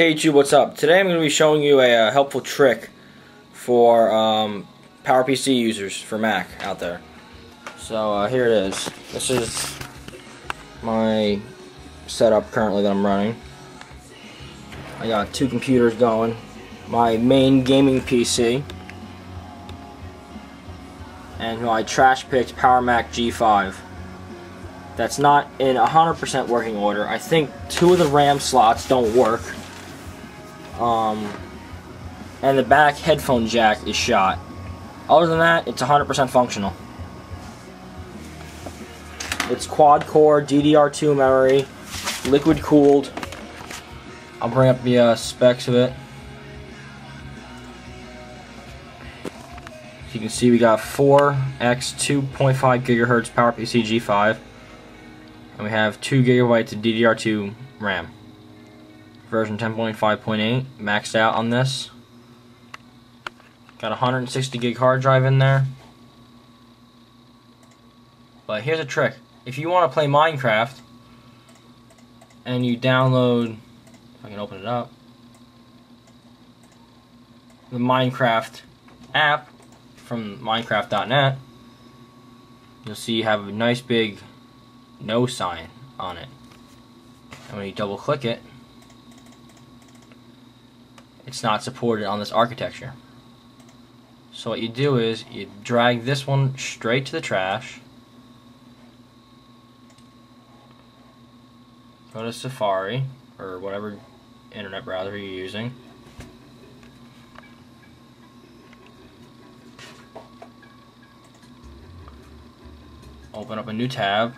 Okay YouTube, what's up? Today I'm going to be showing you a, uh, helpful trick for um, PowerPC users for Mac out there. So uh, here it is. This is my setup currently that I'm running. I got two computers going. My main gaming PC and my trash picked Power Mac G5 that's not in 100% working order. I think two of the RAM slots don't work um, and the back headphone jack is shot. Other than that, it's 100% functional. It's quad core DDR2 memory, liquid cooled. I'll bring up the uh, specs of it. So you can see we got 4x 2.5 gigahertz PowerPC G5, and we have 2 gigabytes of DDR2 RAM version 10.5.8 maxed out on this. Got a 160 gig hard drive in there. But here's a trick. If you want to play Minecraft and you download I can open it up the Minecraft app from minecraft.net you'll see you have a nice big no sign on it. And when you double click it it's not supported on this architecture. So what you do is you drag this one straight to the trash. Go to Safari or whatever internet browser you're using. Open up a new tab.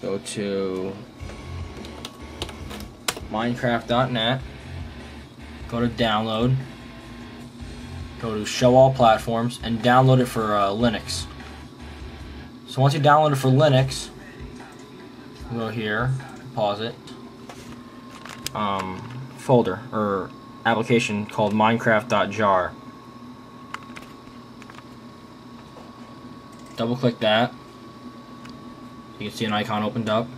Go to minecraft.net, go to download, go to show all platforms, and download it for uh, Linux. So once you download it for Linux, go here, pause it, um, folder or application called minecraft.jar. Double click that. You can see an icon opened up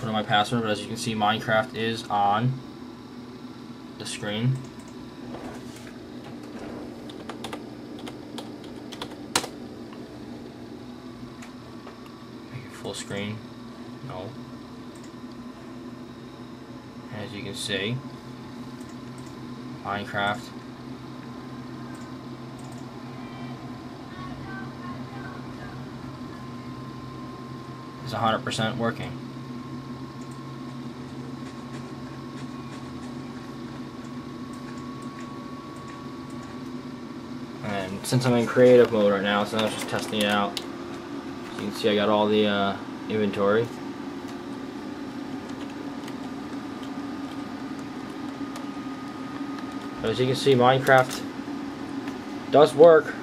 put in my password, but as you can see, Minecraft is on the screen. Make it full screen. No. As you can see, Minecraft is 100% working. And since I'm in creative mode right now, so I was just testing it out. So you can see I got all the uh, inventory. As you can see, Minecraft does work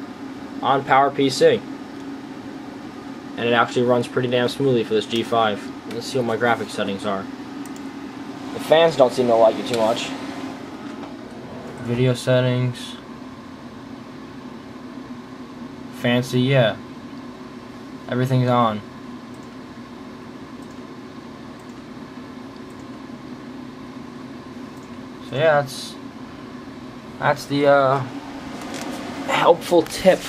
on PowerPC. And it actually runs pretty damn smoothly for this G5. Let's see what my graphics settings are. The fans don't seem to like it too much. Video settings. Fancy, yeah. Everything's on. So yeah, that's that's the uh, helpful tip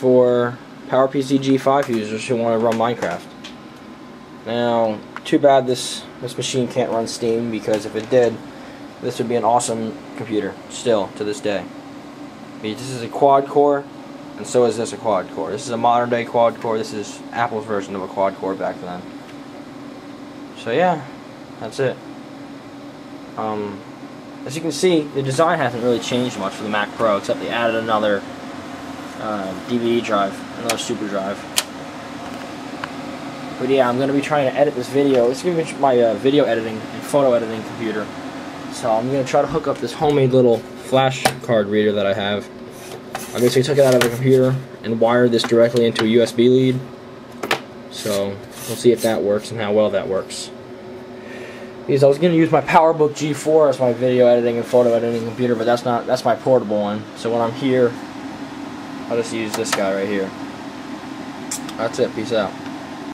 for PowerPC G5 users who want to run Minecraft. Now, too bad this this machine can't run Steam because if it did, this would be an awesome computer still to this day. This is a quad core and so is this a quad core. This is a modern day quad core. This is Apple's version of a quad core back then. So yeah, that's it. Um, as you can see, the design hasn't really changed much for the Mac Pro, except they added another uh, DVD drive, another super drive. But yeah, I'm going to be trying to edit this video. It's going to be my uh, video editing and photo editing computer. So I'm going to try to hook up this homemade little flash card reader that I have. I basically took it out of the computer and wired this directly into a USB lead. So we'll see if that works and how well that works. Because I was going to use my PowerBook G4 as my video editing and photo editing computer, but that's not that's my portable one. So when I'm here, I'll just use this guy right here. That's it. Peace out.